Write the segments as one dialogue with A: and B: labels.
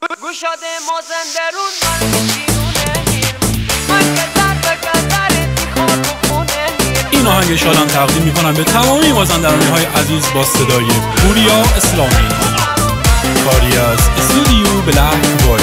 A: گوشاده و خونه این آهنگ
B: شادم تقدیم می‌کنم به تمامی مازندرانی های عزیز با صدای پوریا اسلامی. کاری از استودیو بلک وایت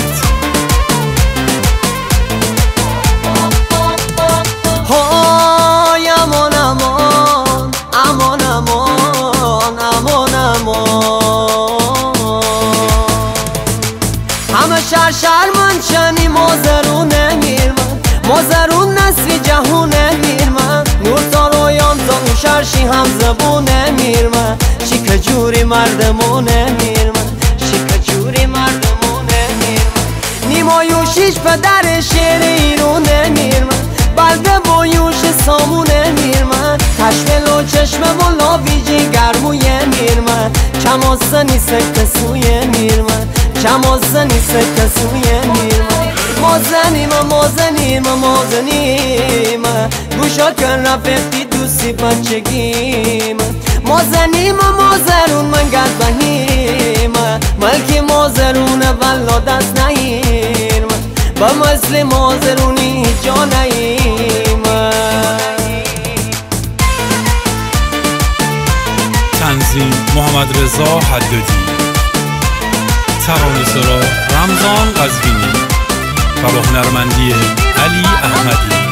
A: شهر چنی مازرونه میرمن مازرون نسری جهونه میرمن نور تا رویان تا شرشی هم زبونه میرمن چی که جوری مردمونه میرمن چی که جوری مردمونه میرمن نیمایوشیش پدر شیر ایرونه میرمن بلده بایوش سامونه میرمن تشمل و چشم و لاویجی گرموی میرمن کماسنی سکت سوی میرمن کماسنی سکت سوی میرمن مازنیم مازنیم مازنیم. گوشا کن رفتی دوستی بچگیم. مازنیم مازرون من گرد بهیم ملکی مازرون ولا دست نهیم. با مثل مازرونی جا نهیم.
B: تنظیم محمد رضا حدادی. ترانه سرا رمضان قزوینی و با هنرمندی علی احمدی.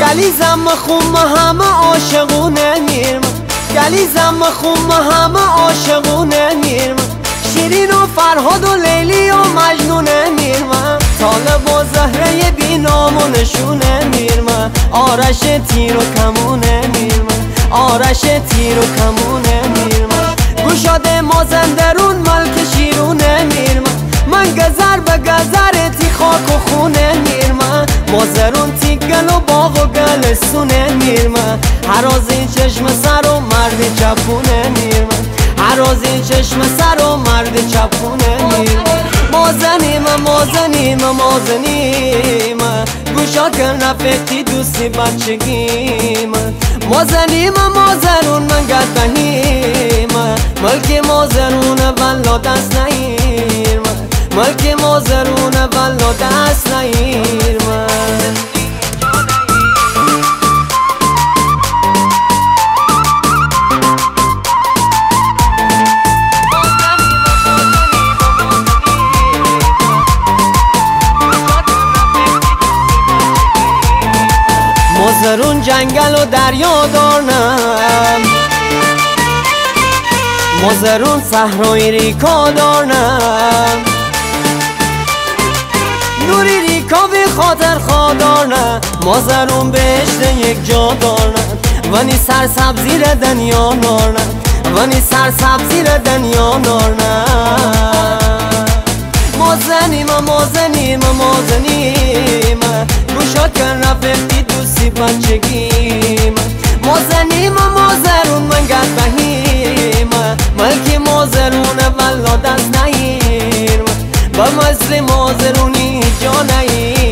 A: گلیزم خون همه عاشقونه میرم گلیزم خون همه عاشقونه میرم شیرین و فرهاد و لیلی و مجنونه میرم طالب و زهره بینام و آرش تیر و کمونه میرم آرش تیر و کمونه میرم گوشاده مازندرون ملک شیرونه میرم من گذر به گذر تی خاک و خونه میرم مازرون تی گل و باغ و گل سونه میرم هر از این چشم سر و مرد چپونه میرم هر از این چشم سر و مرد چپونه میرم مازنیم مازنیم مازنیم گوشا کن رفتی دوستی بچگیم مازنیم مازرون من گردنیم ملک مازرون ولا دست نهیم. ملک مازرون مازرون جنگل و دریا دارنم. مازرون صحرای ریکا دارنم. نوری ریکا به خاطر خادارنم مازرون بهشت یک جا دارنم. ونی سر سبزی را دنیا نارنم. ونی سر سبزی را دنیا نارنم. مازنی ما مازنی ما مازنی ما رفتی دوستی بچگی ما مازنی ما مازرون من گربهی ما ملکی مازرون ولا دست نهیر با ما مازرونی جا نهیر